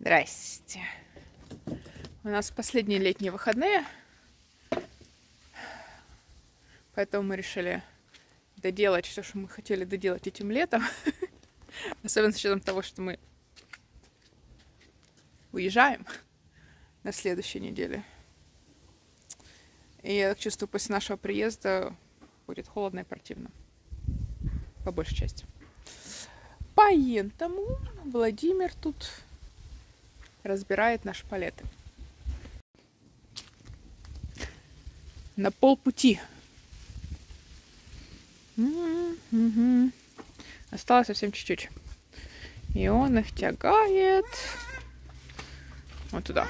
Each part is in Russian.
Здрасте. У нас последние летние выходные. Поэтому мы решили доделать все, что мы хотели доделать этим летом. Особенно с учетом того, что мы уезжаем на следующей неделе. И я так чувствую, после нашего приезда будет холодно и противно. По большей части. Поэтому Владимир тут разбирает наши палеты. На полпути. Осталось совсем чуть-чуть. И он их тягает вот туда.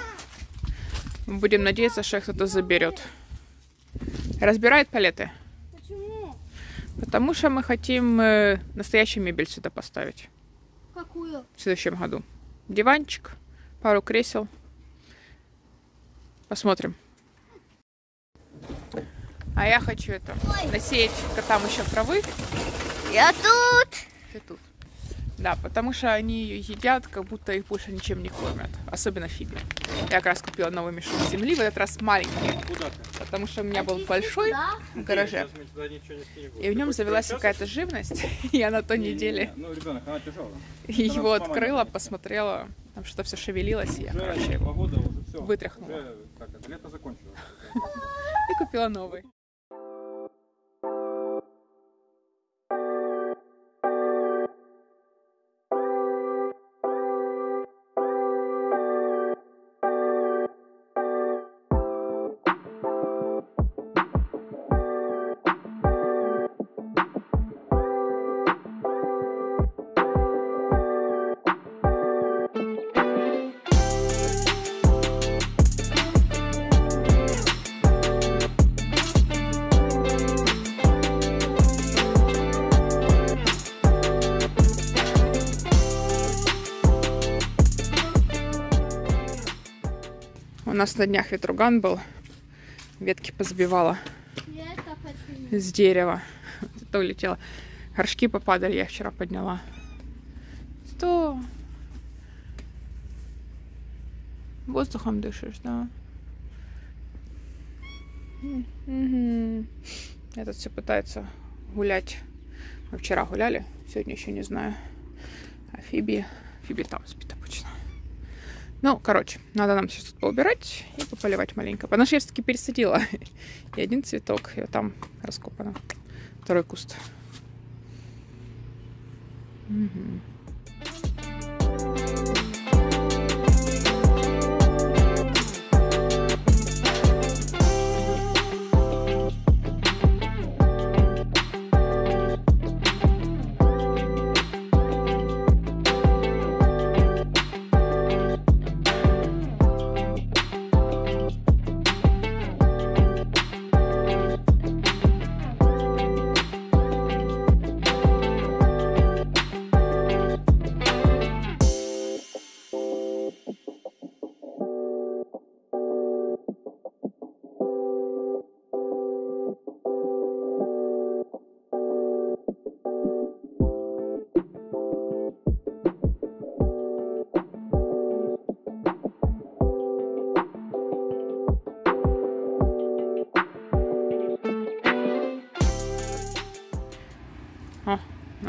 Будем надеяться, что их кто-то заберет. Разбирает палеты. Почему? Потому что мы хотим э, настоящую мебель сюда поставить Какую? в следующем году. Диванчик, пару кресел. Посмотрим. А я хочу это насеять котам еще травы. Я тут. Ты тут. Да, потому что они ее едят, как будто их больше ничем не кормят. Особенно Фиби. Я как раз купила новый мешок земли, в этот раз маленький. Куда ты? Потому что у меня был большой Да? в гараже. И в нем завелась какая-то живность. Я на той неделе Ну, ребенок, она тяжелая. его открыла, посмотрела, там что-то все шевелилось, и я, короче, его погода уже все. вытряхнула. Уже, как это, лето закончилось. и купила новый. Нас на днях ветруган был, ветки позбивала с дерева. Вот Это улетело. Горшки попадали, я вчера подняла. Что? Воздухом дышишь, да? Мгм. Этот все пытается гулять. Мы вчера гуляли, сегодня еще не знаю. А Фиби, Фиби там спит. Ну, короче, надо нам сейчас тут поубирать и пополивать маленько. Потому что я все-таки пересадила. И один цветок, и вот там раскопано. Второй куст. Мгм.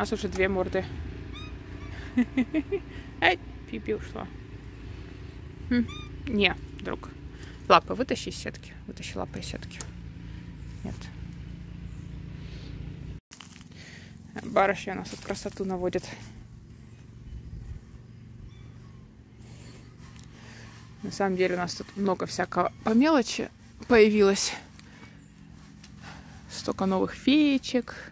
Нас уже две морды. Ай, пипи ушла. Хм, Не, друг. Лапы вытащи из сетки. Вытащи лапы из сетки. Нет. Барышня нас тут красоту наводит. На самом деле у нас тут много всякого по мелочи появилось. Столько новых феечек,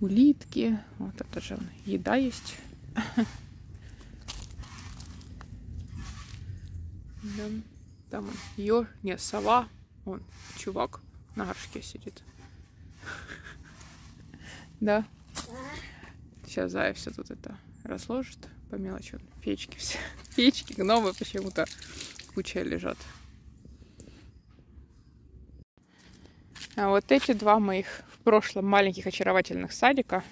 улитки. Вот это же еда есть. Там он еж, не, сова. Он, чувак на горшке сидит. Да. Сейчас Зая все тут это разложит по мелочи. Феечки все. Феечки, гномы почему-то куча лежат. А вот эти два моих прошлом маленьких очаровательных садика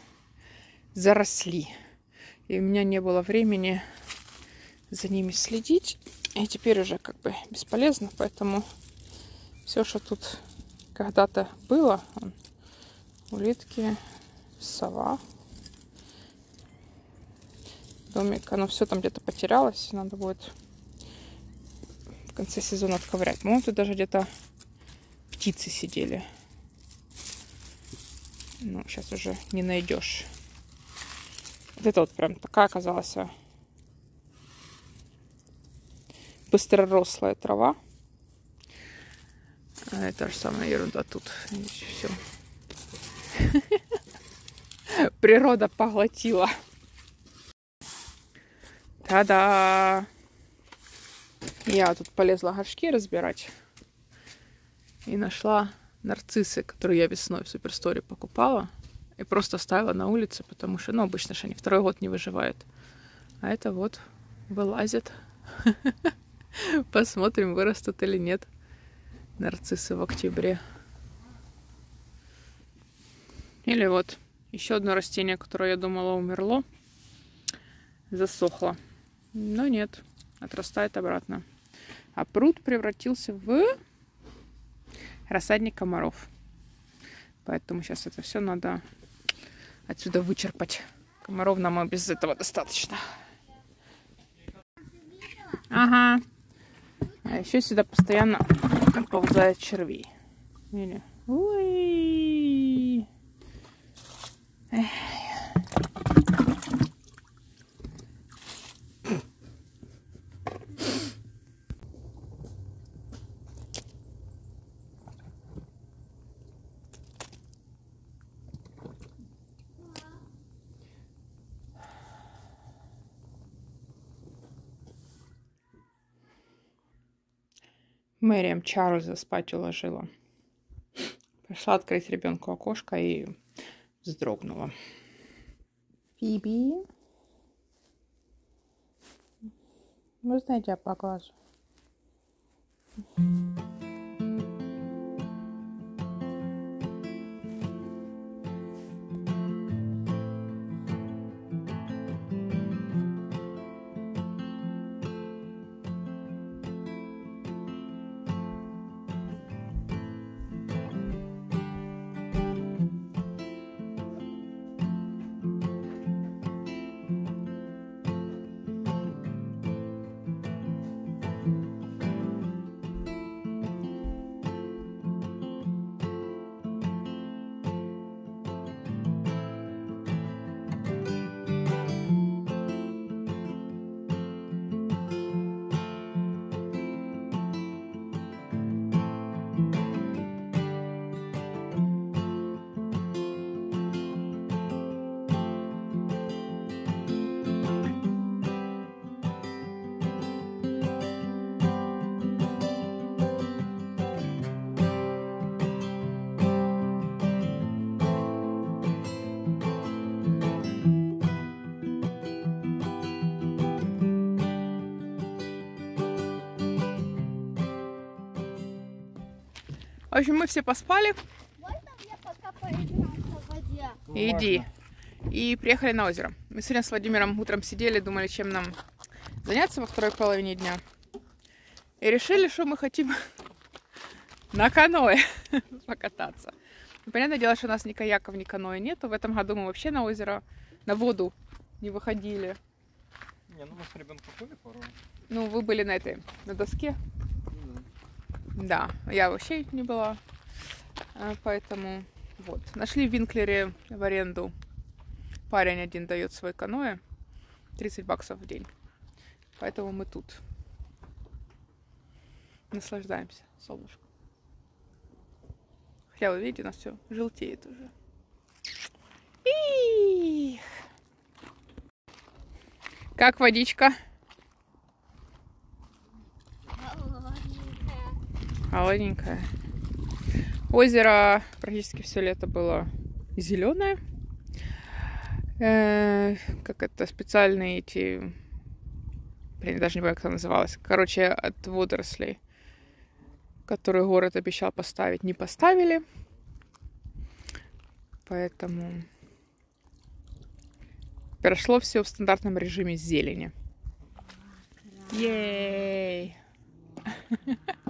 заросли. И у меня не было времени за ними следить. И теперь уже как бы бесполезно, поэтому все, что тут когда-то было, улитки, сова, домик, оно все там где-то потерялось, надо будет в конце сезона отковырять. По-моему, тут даже где-то птицы сидели. Ну, сейчас уже не найдешь. Вот это вот прям такая оказалась а, быстророслая трава. А это же самая ерунда тут. Все. Природа поглотила. Та-да! Я тут полезла горшки разбирать и нашла нарциссы, которые я весной в Суперсторе покупала и просто оставила на улице, потому что, ну, обычно же они второй год не выживают. А это вот вылазит. Посмотрим, вырастут или нет нарциссы в октябре. Или вот еще одно растение, которое я думала умерло, засохло. Но нет, отрастает обратно. А пруд превратился в рассадник комаров. Поэтому сейчас это все надо отсюда вычерпать. Комаров нам и без этого достаточно. Ага. А еще сюда постоянно ползают червей. Или... Ой. Мэриам Чарльза спать уложила. Пришла открыть ребенку окошко и вздрогнула. Фиби? Вы знаете, я по глазу. В общем, мы все поспали. Можно мне пока поиграться в воде? Иди. И приехали на озеро. Мы сегодня с Владимиром утром сидели, думали, чем нам заняться во второй половине дня. И решили, что мы хотим на каноэ покататься. Ну, понятное дело, что у нас ни каяков, ни каноэ нету. В этом году мы вообще на озеро, на воду не выходили. Не, ну мы с ребенком были пару. Ну, вы были на этой, на доске. Да, я вообще не была. А, Поэтому вот. Нашли в Винклере в аренду. Парень один дает свой каноэ. 30 баксов в день. Поэтому мы тут. Наслаждаемся солнышком. Хотя вы видите, у нас все желтеет уже. Их. Как водичка? Холодненькое. Озеро практически все лето было зеленое. как это специальные эти, блин, даже не помню, как это называлось. Короче, от водорослей, которые город обещал поставить, не поставили. Поэтому прошло все в стандартном режиме зелени. Ей! Уху!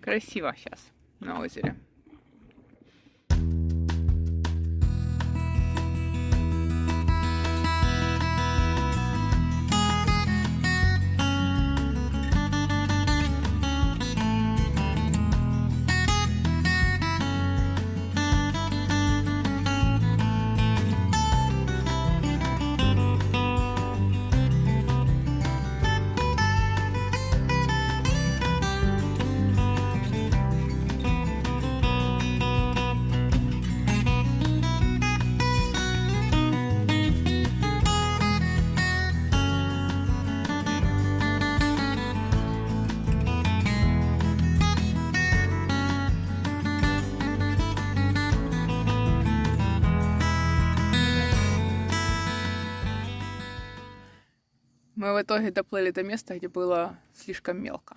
Красиво сейчас на озере. Мы в итоге доплыли до места, где было слишком мелко.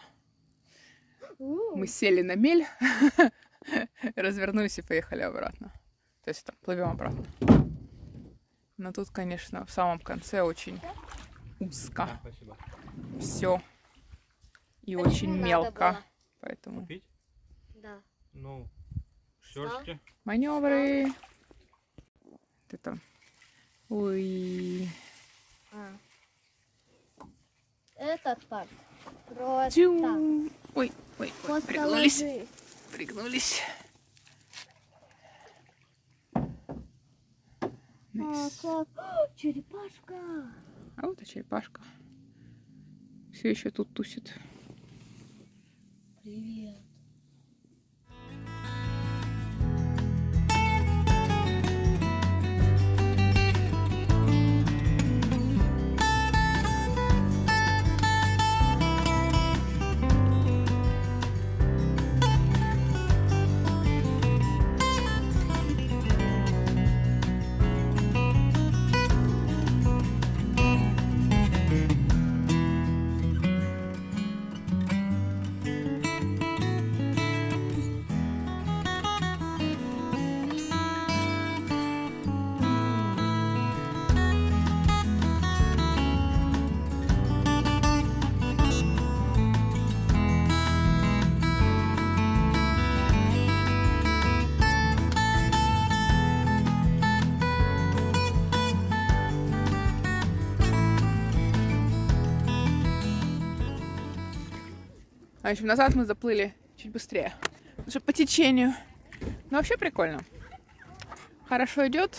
Мы сели на мель, развернулись и поехали обратно. То есть там плывем обратно. Но тут, конечно, в самом конце очень узко все и Почему очень мелко. было? Поэтому Купить? Да. Ну, серчки. маневры. Ты там. Ой. А. Этот парк. Просто. Тю. Ой, ой, ой, пригнулись. лыжи. Пригнулись. А, Nice. как? О, черепашка. А вот и черепашка. Все еще тут тусит. Привет. В общем, назад мы заплыли чуть быстрее. Потому что по течению. Но вообще прикольно. Хорошо идет.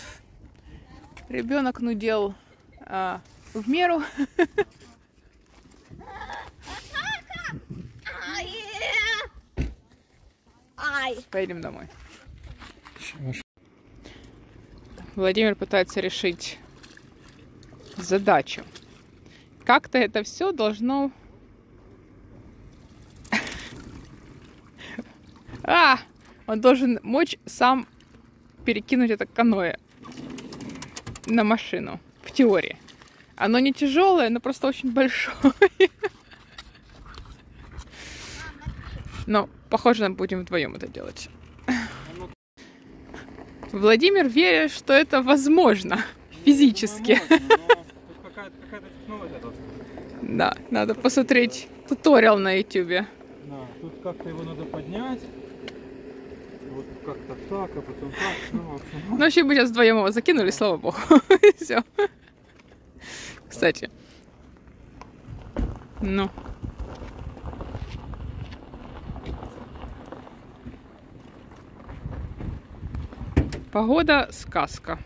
Ребенок нудел а, в меру. Поедем домой. Владимир пытается решить задачу. Как-то это все должно... А! Он должен мочь сам перекинуть это каноэ на машину. В теории. Оно не тяжелое, но просто очень большое. Но, похоже, мы будем вдвоем это делать. Владимир верит, что это возможно физически. Да, надо посмотреть туториал на ютубе. Да, тут как-то его надо поднять. Как-то так, а потом так. Ну, в общем. Ну, вообще мы сейчас вдвоем его закинули, слава богу. Все. Кстати. Ну. Погода сказка.